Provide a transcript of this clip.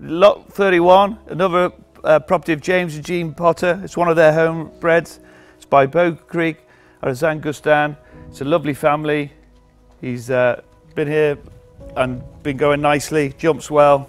Lot 31, another uh, property of James and Jean Potter. It's one of their homebreds. It's by Bow Creek, Arzangustan. It's a lovely family. He's uh, been here and been going nicely, jumps well.